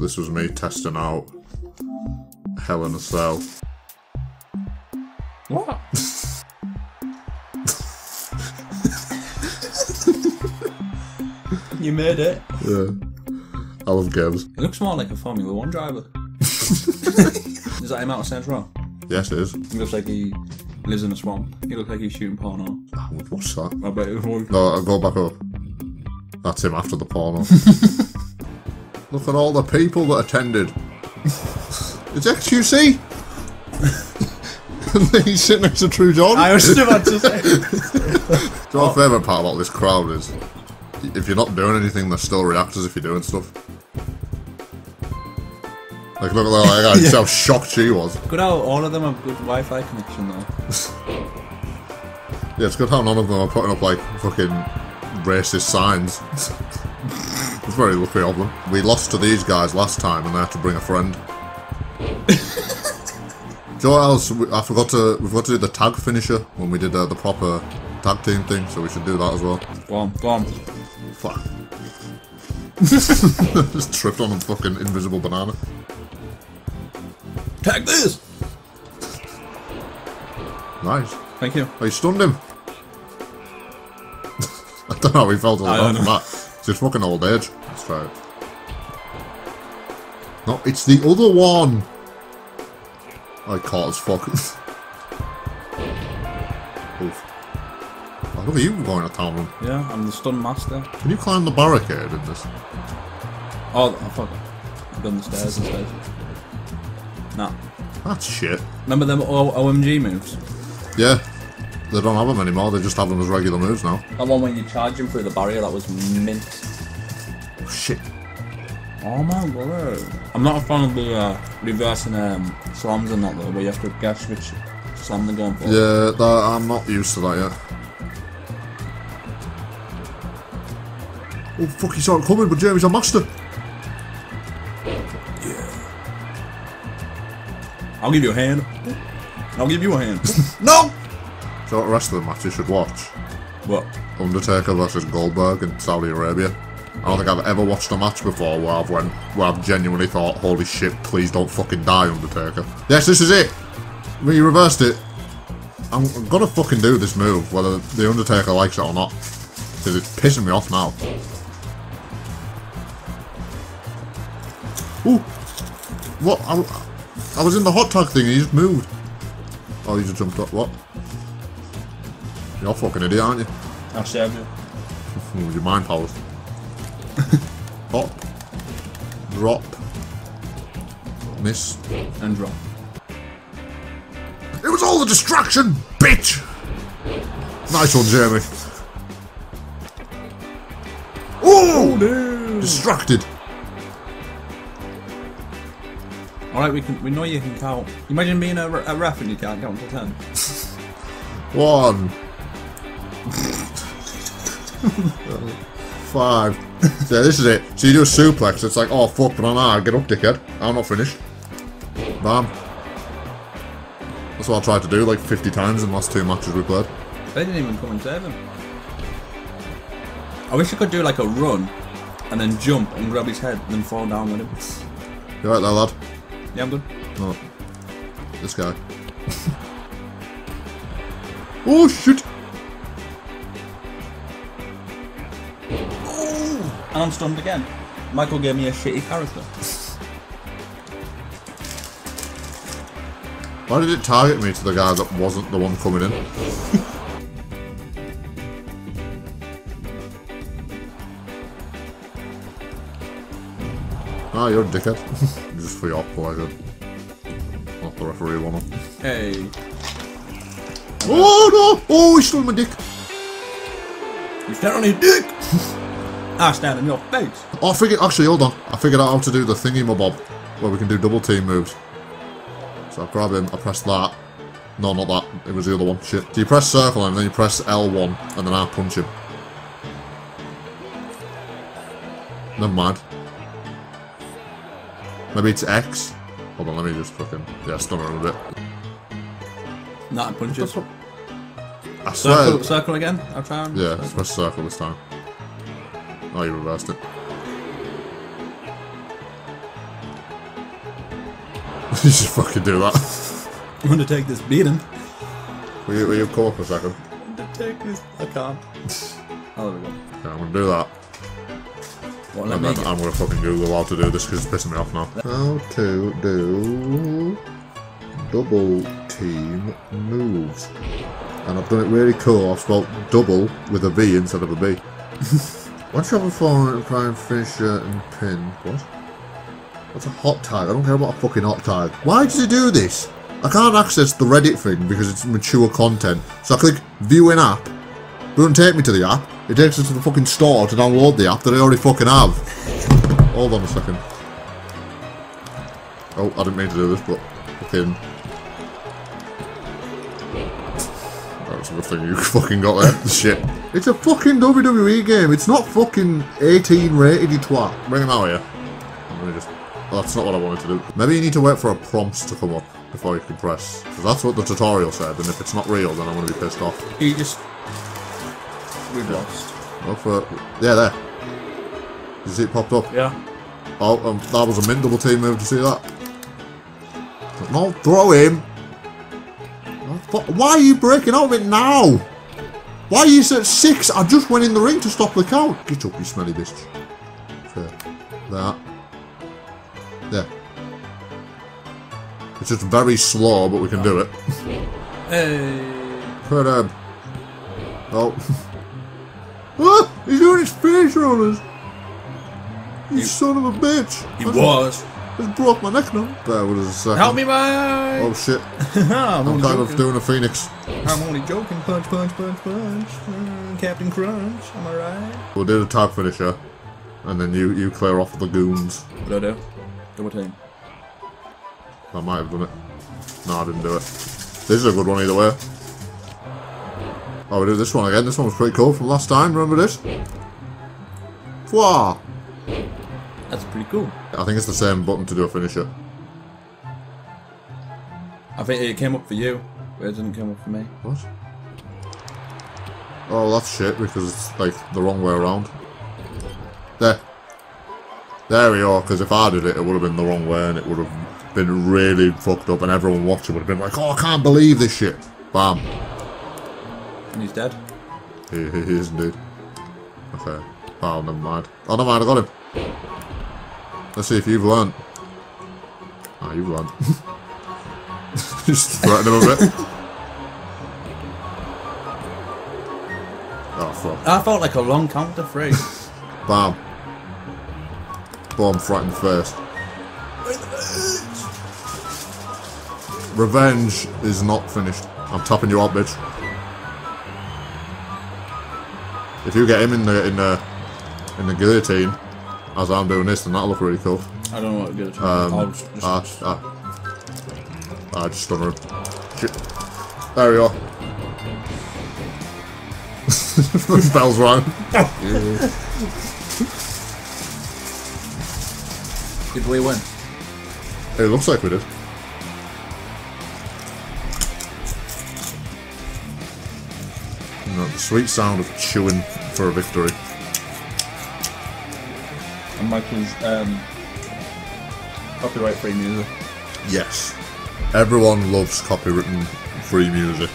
This was me testing out Hell in a Cell. What? you made it. Yeah. I love games. It looks more like a Formula One driver. Is that him out of Saints Row? Yes, it is. He looks like he lives in a swamp. He looks like he's shooting porno. I would watch that. I bet it was. No, I'll go back up. That's him after the porno. Look at all the people that attended. It's XQC! He's sitting next to True John. I was about to say. So my favourite part about this crowd is if you're not doing anything, they still react as if you're doing stuff. Like, look at that guy, see how shocked she was. Good how all of them have good Wi-Fi connection though. Yeah, it's good how none of them are putting up, like, fucking racist signs. It's very lucky of them. We lost to these guys last time and they had to bring a friend. Do you know what else? I forgot to, we forgot to do the tag finisher when we did uh, the proper tag team thing, so we should do that as well. Go on, go on. Fuck. Just tripped on a fucking invisible banana. Tag this. Nice. Thank you. Oh, you stunned him. I don't know how he felt I all don't from know. that. It's his fucking old age. Let's try it. No, it's the other one. I caught as fuck. Oof. Oh, look at you going to town room. Yeah, I'm the stun master. Can you climb the barricade in this? Oh, I fuck it. I've done the stairs instead. Nah. That's shit. Remember them o- OMG moves? Yeah. They don't have them anymore, they just have them as regular moves now. That one when you charge him through the barrier, that was mint. Oh, shit. Oh my god. I'm not a fan of the uh, reversing um, slams and that though, where you have to guess which slam they're going for. Yeah, that, I'm not used to that yet. Oh fuck, he saw it coming, but Jamie's a master. Yeah. I'll give you a hand. I'll give you a hand. No! So the rest of the match you should watch. what? Undertaker versus Goldberg in Saudi Arabia. I don't think I've ever watched a match before where I've went where I've genuinely thought, holy shit, please don't fucking die, Undertaker. Yes, this is it! We reversed it, I'm, I'm gonna fucking do this move, whether the Undertaker likes it or not. Because it's pissing me off now. Ooh! What? I, I was in the hot tag thing and he just moved. Oh, he just jumped up. What? You're a fucking idiot, aren't you? I'll save you. With your mind powers. Hop. Drop. Miss. And drop. It was all the distraction, bitch! Nice one, Jeremy. Oh! no! Distracted. Alright, we can. We know you can count. Imagine being a, a ref and you can't count to ten. One. Five. So this is it. So you do a suplex, it's like, oh fuck, but nah, get up, dickhead. I'm not finished. Bam. That's what I tried to do like 50 times in the last two matches we played. They didn't even come and save him. I wish I could do like a run and then jump and grab his head and then fall down with him. You right there, lad? Yeah, I'm good. Oh. This guy. oh shit! And I'm stunned again. Michael gave me a shitty character. Why did it target me to the guy that wasn't the one coming in? Ah, you're a dickhead. Just for your pleasure. Not the referee one. Hey. Oh no! Oh, he stole my dick! You stand on his dick! I stand in your face. Oh, I figured. Actually, hold on. I figured out how to do the thingy my bob, where we can do double team moves. So I grab him. I press that. No, not that. It was the other one. Shit. So you press circle and then you press L1 and then I punch him. Never mind. Maybe it's X. Hold on, let me just fucking yeah stun her a bit. Not punches. I swear. Circle, circle again. I'll try and. Yeah, press circle this time. Oh, you reversed it. you should fucking do that. I'm gonna take this beating. Will you, will you come up a second? Take this. I can't. Oh, there we go. Yeah, I'm gonna do that. What, And then I'm gonna fucking Google how to do this because it's pissing me off now. How to do double team moves. And I've done it really cool. I've spelled double with a V instead of a B. You have a phone, try and finish uh, and pin. What? What's a hot tag? I don't care about a fucking hot tag. Why does it do this? I can't access the Reddit thing because it's mature content. So I click view in app. It doesn't take me to the app. It takes us to the fucking store to download the app that I already fucking have. Hold on a second. Oh, I didn't mean to do this, but fucking. That's a good thing you fucking got there. Shit. It's a fucking WWE game. It's not fucking 18 rated, you twat. Bring him out here. I'm gonna just. Oh, that's not what I wanted to do. Maybe you need to wait for a prompt to come up before you can press. Because that's what the tutorial said, and if it's not real, then I'm gonna be pissed off. You just. We've lost. Go for. Yeah, there. You see it popped up? Yeah. Oh, um, that was a mint double team move. Did you see that? No, throw him. Why are you breaking out of it now? Why are you at six? I just went in the ring to stop the count. Get up, you smelly bitch. Okay. That. There. It's just very slow, but we can do it. Hey. Put him. Oh. ah, he's doing his face rollers. You son of a bitch. He was. Just broke my neck now. There was a second. Help me, man. Oh shit. I'm, I'm only kind of doing a phoenix. I'm only joking. Punch, punch, punch, punch. Mm, Captain Crunch. Am I right? We'll do the tag finisher. And then you, you clear off the goons. What do I do? Double team. I might have done it. No, I didn't do it. This is a good one either way. Oh, we do this one again. This one was pretty cool from last time. Remember this? Wow. That's pretty cool. I think it's the same button to do a finisher. I think it came up for you, but it didn't come up for me. What? Oh, that's shit because it's like the wrong way around. There. There we are, because if I did it, it would have been the wrong way and it would have been really fucked up and everyone watching would have been like, oh, I can't believe this shit. Bam. And he's dead. He, he, he is indeed. Okay. Oh, never mind. Oh, never mind, I got him. Let's see if you've learned. Oh, you've learned. Just threaten him a bit. Oh, fuck. I felt like a long count to three. Bam. Right in the. Revenge is not finished. I'm tapping you out, bitch. If you get him in the in the in the guillotine, as I'm doing this, then that'll look really cool. I don't know what to do. Um, I'll just, just, Ah, ah. I just him. Shit. There we are. the Bells rang. did we win? It looks like we did. You know, the sweet sound of chewing for a victory. Michael's um, copyright free music. Yes. Everyone loves copywritten free music.